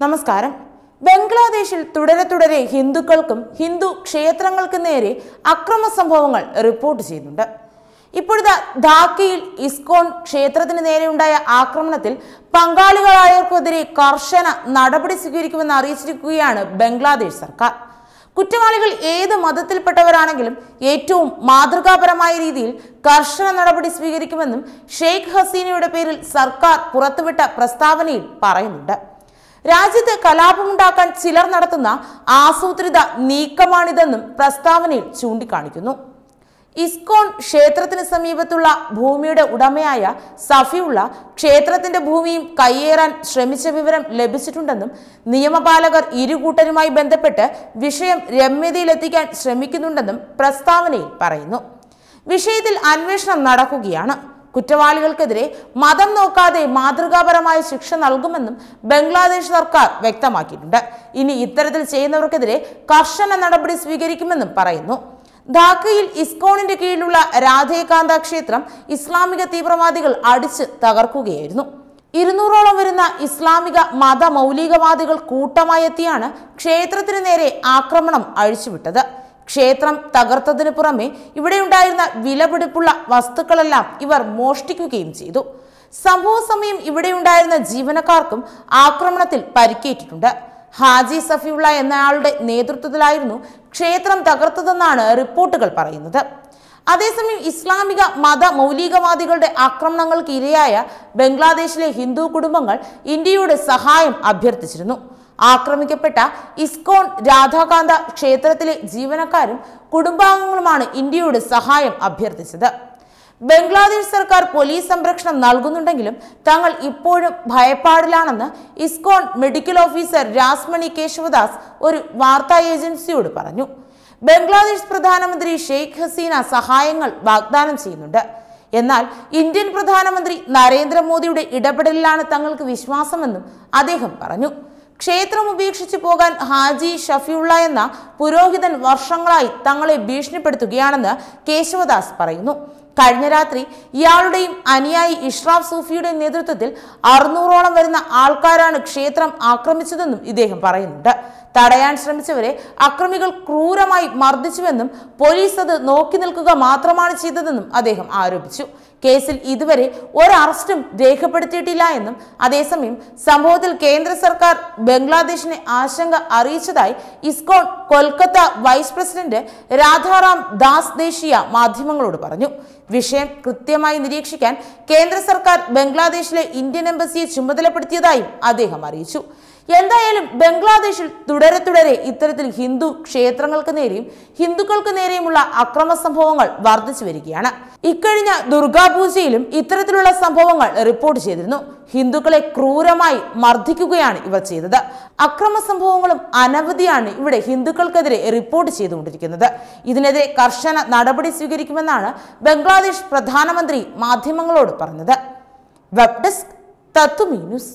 നമസ്കാരം. ബംഗ്ലാദേശിൽ തുടരെ തുടരെ ഹിന്ദുക്കൾക്കും ഹിന്ദു ക്ഷേത്രങ്ങൾക്കും നേരെ അക്രമ സംഭവങ്ങൾ റിപ്പോർട്ട് ചെയ്യുന്നുണ്ട്. ഇപ്പോഴത്തെ ധാക്കയിൽ ഇസ്കോൺ ക്ഷേത്രത്തിന് നേരെയുണ്ടായ ആക്രമണത്തിൽ പങ്കാളികളായവർക്കെതിരെ കർശന നടപടി സ്വീകരിക്കുമെന്ന് അറിയിച്ചിരിക്കുകയാണ് ബംഗ്ലാദേശ് സർക്കാർ. കുറ്റവാളികൾ ഏത് മതത്തിൽപ്പെട്ടവരാണെങ്കിലും ഏറ്റവും മാതൃകാപരമായ രീതിയിൽ കർശന നടപടി സ്വീകരിക്കുമെന്നും ഷെയ്ഖ് ഹസീനയുടെ പേരിൽ സർക്കാർ പുറത്തുവിട്ട പ്രസ്താവനയിൽ പറയുന്നുണ്ട്. രാജ്യത്ത് കലാപമുണ്ടാക്കാൻ ചിലർ നടത്തുന്ന ആസൂത്രിത നീക്കമാണിതെന്നും പ്രസ്താവനയിൽ ചൂണ്ടിക്കാണിക്കുന്നു. ഇസ്കോൺ ക്ഷേത്രത്തിന് സമീപത്തുള്ള ഭൂമിയുടെ ഉടമയായ സഫിയുള്ള ക്ഷേത്രത്തിന്റെ ഭൂമിയും കയ്യേറാൻ ശ്രമിച്ച വിവരം ലഭിച്ചിട്ടുണ്ടെന്നും നിയമപാലകർ ഇരുകൂട്ടരുമായി ബന്ധപ്പെട്ട് വിഷയം രമ്യതയിലെത്തിക്കാൻ ശ്രമിക്കുന്നുണ്ടെന്നും പ്രസ്താവനയിൽ പറയുന്നു. വിഷയത്തിൽ അന്വേഷണം നടക്കുകയാണ്. കുറ്റവാളികൾക്കെതിരെ മതം നോക്കാതെ മാതൃകാപരമായ ശിക്ഷ നൽകുമെന്നും ബംഗ്ലാദേശ് സർക്കാർ വ്യക്തമാക്കിയിട്ടുണ്ട്. ഇനി ഇത്തരത്തിൽ ചെയ്യുന്നവർക്കെതിരെ കർശന നടപടി സ്വീകരിക്കുമെന്നും പറയുന്നു. ധാക്കയിൽ ഇസ്കോണിന്റെ കീഴിലുള്ള രാധേകാന്ത ക്ഷേത്രം ഇസ്ലാമിക തീവ്രവാദികൾ അടിച്ച് തകർക്കുകയായിരുന്നു. ഇരുന്നൂറോളം വരുന്ന ഇസ്ലാമിക മത മൗലികവാദികൾ കൂട്ടമായെത്തിയാണ് ക്ഷേത്രത്തിന് നേരെ ആക്രമണം അഴിച്ചുവിട്ടത്. ക്ഷേത്രം തകർത്തതിനു പുറമെ ഇവിടെയുണ്ടായിരുന്ന വിലപിടിപ്പുള്ള വസ്തുക്കളെല്ലാം ഇവർ മോഷ്ടിക്കുകയും ചെയ്തു. സംഭവ സമയം ഇവിടെയുണ്ടായിരുന്ന ജീവനക്കാർക്കും ആക്രമണത്തിൽ പരിക്കേറ്റിട്ടുണ്ട്. ഹാജി സഫിയുള്ള എന്നയാളുടെ നേതൃത്വത്തിലായിരുന്നു ക്ഷേത്രം തകർത്തതെന്നാണ് റിപ്പോർട്ടുകൾ പറയുന്നത്. അതേസമയം ഇസ്ലാമിക മത മൗലികവാദികളുടെ ആക്രമണങ്ങൾക്ക് ഇരയായ ബംഗ്ലാദേശിലെ ഹിന്ദു കുടുംബങ്ങൾ ഇന്ത്യയുടെ സഹായം അഭ്യർത്ഥിച്ചിരുന്നു. ആക്രമിക്കപ്പെട്ട ഇസ്കോൺ രാധാകാന്ത ക്ഷേത്രത്തിലെ ജീവനക്കാരും കുടുംബാംഗങ്ങളുമാണ് ഇന്ത്യയുടെ സഹായം അഭ്യർത്ഥിച്ചത്. ബംഗ്ലാദേശ് സർക്കാർ പോലീസ് സംരക്ഷണം നൽകുന്നുണ്ടെങ്കിലും തങ്ങൾ ഇപ്പോഴും ഭയപ്പാടിലാണെന്ന് ISKCON medical officer Rasmani Keshavdas ഒരു വാർത്താ ഏജൻസിയോട് പറഞ്ഞു. ബംഗ്ലാദേശ് പ്രധാനമന്ത്രി ഷെയ്ഖ് ഹസീന സഹായങ്ങൾ വാഗ്ദാനം ചെയ്യുന്നുണ്ട്. എന്നാൽ ഇന്ത്യൻ പ്രധാനമന്ത്രി നരേന്ദ്രമോദിയുടെ ഇടപെടലിലാണ് തങ്ങൾക്ക് വിശ്വാസമെന്നും അദ്ദേഹം പറഞ്ഞു. ക്ഷേത്രം ഉപേക്ഷിച്ചു പോകാൻ ഹാജി ഷഫിയുള്ള എന്ന പുരോഹിതൻ വർഷങ്ങളായി തങ്ങളെ ഭീഷണിപ്പെടുത്തുകയാണെന്ന് കേശവദാസ് പറയുന്നു. കഴിഞ്ഞ രാത്രി ഇയാളുടെയും അനുയായി ഇഷ്റാഫ് സൂഫിയുടെ നേതൃത്വത്തിൽ അറുന്നൂറോളം വരുന്ന ആൾക്കാരാണ് ക്ഷേത്രം ആക്രമിച്ചതെന്നും ഇദ്ദേഹം പറയുന്നുണ്ട്. തടയാൻ ശ്രമിച്ചവരെ അക്രമികൾ ക്രൂരമായി മർദ്ദിച്ചുവെന്നും പോലീസ് അത് നോക്കി നിൽക്കുക മാത്രമാണ് ചെയ്തതെന്നും അദ്ദേഹം ആരോപിച്ചു. കേസിൽ ഇതുവരെ ഒരു അറസ്റ്റും രേഖപ്പെടുത്തിയിട്ടില്ല എന്നും അതേസമയം സംഭവത്തിൽ കേന്ദ്ര സർക്കാർ ബംഗ്ലാദേശിനെ ആശങ്ക അറിയിച്ചതായി ISKCON Kolkata vice president Radharam Das ദേശീയ മാധ്യമങ്ങളോട് പറഞ്ഞു. വിഷയം കൃത്യമായി നിരീക്ഷിക്കാൻ കേന്ദ്ര സർക്കാർ ബംഗ്ലാദേശിലെ ഇന്ത്യൻ എംബസിയെ ചുമതലപ്പെടുത്തിയതായും അദ്ദേഹം അറിയിച്ചു. എന്തായാലും ബംഗ്ലാദേശിൽ തുടരെ തുടരെ ഇത്തരത്തിൽ ഹിന്ദു ക്ഷേത്രങ്ങൾക്ക് നേരെയും ഹിന്ദുക്കൾക്ക് നേരെയുമുള്ള അക്രമ സംഭവങ്ങൾ വർദ്ധിച്ചു വരികയാണ്. ഇക്കഴിഞ്ഞ ദുർഗാപൂജയിലും ഇത്തരത്തിലുള്ള സംഭവങ്ങൾ റിപ്പോർട്ട് ചെയ്തിരുന്നു. ഹിന്ദുക്കളെ ക്രൂരമായി മർദ്ദിക്കുകയാണ് ഇവർ ചെയ്തത്. അക്രമ സംഭവങ്ങളും അനവധിയാണ് ഇവിടെ ഹിന്ദുക്കൾക്കെതിരെ റിപ്പോർട്ട് ചെയ്തുകൊണ്ടിരിക്കുന്നത്. ഇതിനെതിരെ കർശന നടപടി സ്വീകരിക്കുമെന്നാണ് ബംഗ്ലാദേശ് പ്രധാനമന്ത്രി മാധ്യമങ്ങളോട് പറഞ്ഞത്. Web desk Tatwamayi news.